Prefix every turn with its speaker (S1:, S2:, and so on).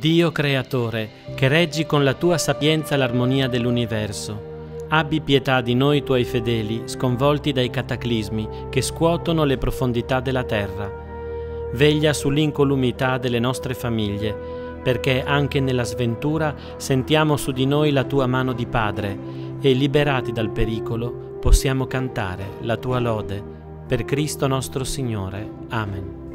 S1: Dio creatore, che reggi con la tua sapienza l'armonia dell'universo, abbi pietà di noi tuoi fedeli, sconvolti dai cataclismi che scuotono le profondità della terra. Veglia sull'incolumità delle nostre famiglie, perché anche nella sventura sentiamo su di noi la tua mano di Padre e liberati dal pericolo possiamo cantare la tua lode. Per Cristo nostro Signore. Amen.